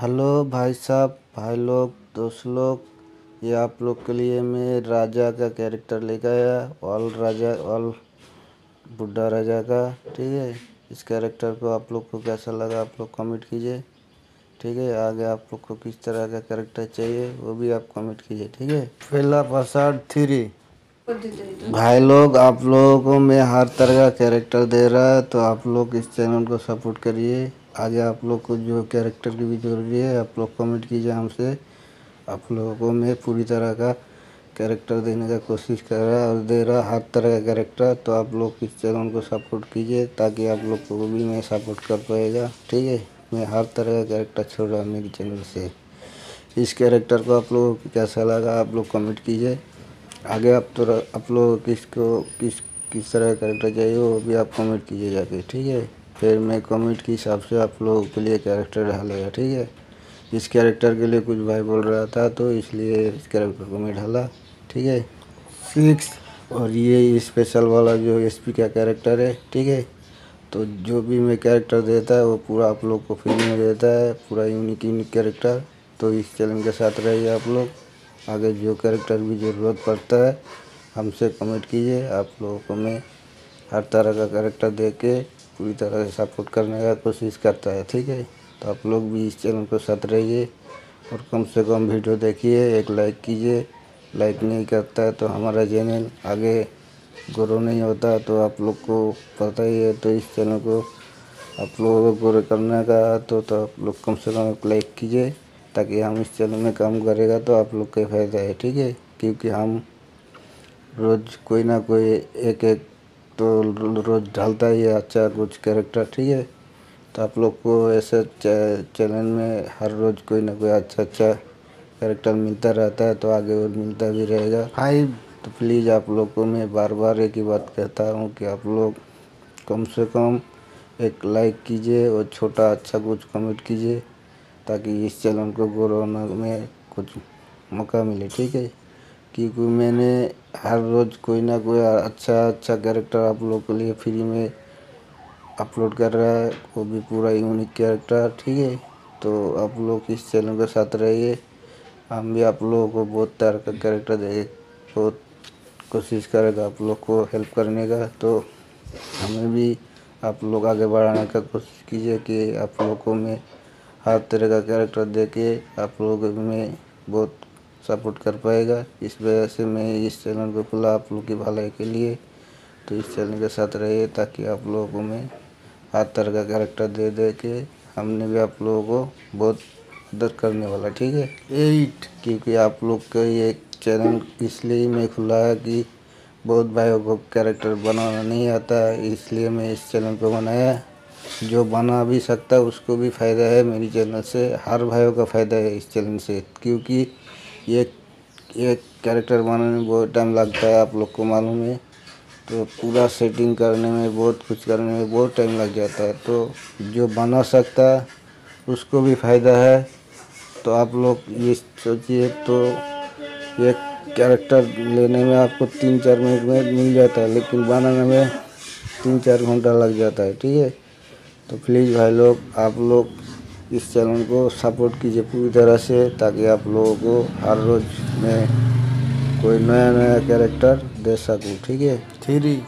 Hello भाई साहब, भाई लोग, दोस्त लोग, ये आप लोग के लिए मैं राजा का कैरेक्टर लेकर आया ऑल राजा ऑल बुढ़ा राजा का, ठीक है? इस कैरेक्टर को आप लोग को कैसा लगा आप लोग कमेंट कीजिए, ठीक है? आगे आप लोग को किस तरह का कैरेक्टर चाहिए, वो भी आप कमेंट कीजिए, ठीक है? पहला प्रसाद थ्री। भाई लोग, आप लोगों को मैं हर तरह का कैरेक्टर दे रहा है तो आप लोग इस चैनल को सपोर्ट करिए। आगे आप लोग को जो कैरेक्टर की भी ज़रूरी है, आप लोग कमेंट कीजिए हमसे। आप लोगों को मैं पूरी तरह का कैरेक्टर देने का कोशिश कर रहा और दे रहा हर तरह का कैरेक्टर तो आप लोग इस चैनल को सपोर्ट कीजिए ताकि आप लोग को भी मैं सपोर्ट कर पाएगा। ठीक है? मैं हर तरह का कैरेक्टर छोड़ रहा मेरे चैनल से। इस कैरेक्टर को आप लोगों को कैसा लगा, आप लोग कमेंट कीजिए। आगे आप तो आप लोग किसको, किस किस तरह का कैरेक्टर चाहिए, वो भी आप कमेंट कीजिए जाके। ठीक है? फिर मैं कमेंट के हिसाब से आप लोगों के लिए कैरेक्टर डालेगा ठीक है? इस कैरेक्टर के लिए कुछ भाई बोल रहा था तो इसलिए इस कैरेक्टर को मैं ढाला ठीक है? सिक्स और ये स्पेशल वाला जो एसपी का कैरेक्टर है ठीक है? तो जो भी मैं कैरेक्टर देता है वो पूरा आप लोग को फ्री में देता है पूरा यूनिक यूनिक कैरेक्टर तो इस चैनल के साथ रहिए आप लोग। आगे जो कैरेक्टर भी ज़रूरत पड़ता है हमसे कमेंट कीजिए। आप लोगों को मैं हर तरह का कैरेक्टर दे के पूरी तरह से सपोर्ट करने का कोशिश करता है, ठीक है? तो आप लोग भी इस चैनल को साथ रहिए और कम से कम वीडियो देखिए, एक लाइक कीजिए। लाइक नहीं करता है तो हमारा चैनल आगे ग्रो नहीं होता तो आप लोग को पता ही है तो इस चैनल को आप लोगों को ग्रो करने का तो तो आप लोग कम से कम एक लाइक कीजिए, ताकि हम इस चैनल में काम करेगा तो आप लोग का फ़ायदा है, ठीक है? क्योंकि हम रोज़ कोई ना कोई एक एक तो रोज़ डालता ही है अच्छा कुछ कैरेक्टर ठीक है। तो आप लोग को ऐसे चैनल में हर रोज़ कोई ना कोई अच्छा अच्छा कैरेक्टर मिलता रहता है तो आगे और मिलता भी रहेगा। हाई तो प्लीज़ आप लोग को मैं बार बार एक ही बात कहता हूँ कि आप लोग कम से कम एक लाइक कीजिए और छोटा अच्छा कुछ कमेंट कीजिए, ताकि इस चैनल को ग्रो में कुछ मौका मिले, ठीक है? क्योंकि मैंने हर रोज़ कोई ना कोई अच्छा अच्छा कैरेक्टर आप लोग के लिए फ्री में अपलोड कर रहा है, वो भी पूरा यूनिक कैरेक्टर ठीक है? तो आप लोग इस चैनल के साथ रहिए। हम भी आप लोगों को बहुत तरह का कैरेक्टर दे बहुत कोशिश करेगा आप लोग को हेल्प करने का। तो हमें भी आप लोग आगे बढ़ाने का कोशिश कीजिए कि आप लोग को मैं हर तरह का कैरेक्टर दे के आप लोगों में बहुत सपोर्ट कर पाएगा। इस वजह से मैं इस चैनल को खुला आप लोग की भलाई के लिए तो इस चैनल के साथ रहिए ताकि आप लोगों को मैं हर तरह का कैरेक्टर दे दे के हमने भी आप लोगों को बहुत मदद करने वाला ठीक है? एट क्योंकि आप लोग का ये चैनल इसलिए मैं खुला है कि बहुत भाइयों को कैरेक्टर बनाना नहीं आता इसलिए मैं इस चैनल को बनाया जो बना भी सकता है उसको भी फ़ायदा है मेरी चैनल से। हर भाइयों का फ़ायदा है इस चैनल से क्योंकि ये ये कैरेक्टर बनाने में बहुत टाइम लगता है, आप लोग को मालूम है। तो पूरा सेटिंग करने में, बहुत कुछ करने में बहुत टाइम लग जाता है। तो जो बना सकता है, उसको भी फ़ायदा है। तो आप लोग ये सोचिए तो ये कैरेक्टर लेने में आपको तीन चार मिनट में मिल जाता है, लेकिन बनाने में तीन चार घंटा लग जाता है, ठीक है? तो प्लीज़ भाई लोग, आप लोग इस चैनल को सपोर्ट कीजिए पूरी तरह से ताकि आप लोगों को हर रोज़ में कोई नया नया कैरेक्टर दे सकूँ, ठीक है? थ्री